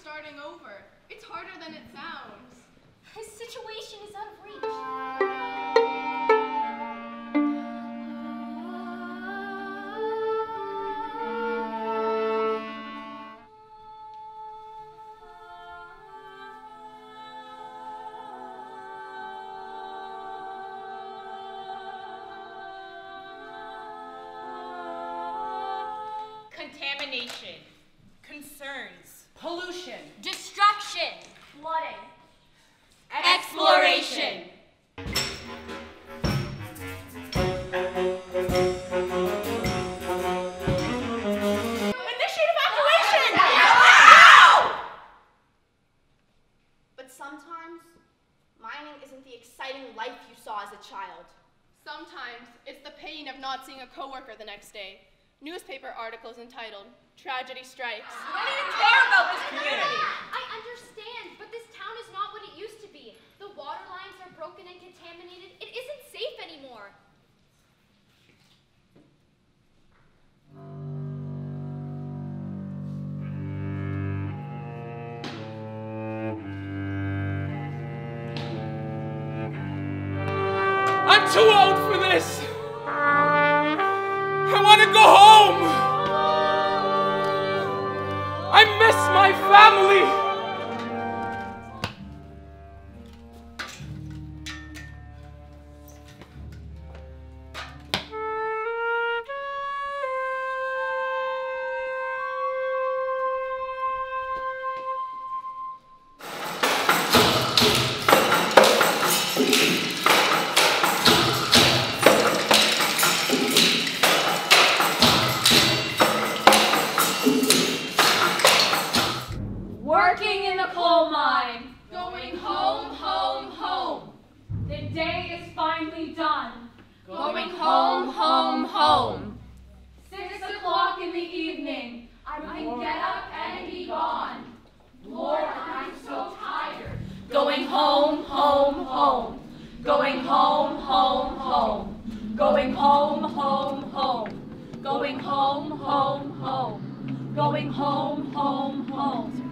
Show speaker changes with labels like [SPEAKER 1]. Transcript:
[SPEAKER 1] starting over. It's harder than it sounds.
[SPEAKER 2] His situation is out of reach. contamination
[SPEAKER 3] pollution,
[SPEAKER 2] destruction, flooding,
[SPEAKER 3] exploration. Initiate
[SPEAKER 2] evacuation!
[SPEAKER 4] But sometimes, mining isn't the exciting life you saw as a child.
[SPEAKER 1] Sometimes it's the pain of not seeing a coworker the next day. Newspaper articles entitled, Tragedy Strikes.
[SPEAKER 2] We don't even care about this community. I understand, but this town is not what it used to be. The water lines are broken and contaminated. It isn't safe anymore.
[SPEAKER 5] I'm too old for this. I want to go home. Family.
[SPEAKER 3] Working in the coal mine.
[SPEAKER 2] Going home, home, home.
[SPEAKER 3] The day is finally done. Going home, home, home. Six o'clock in the evening. I can get up and be gone. Lord, I'm so tired. going home, home, home, going home, home, home, going home, home, home, going home, home, home, going home, home, home.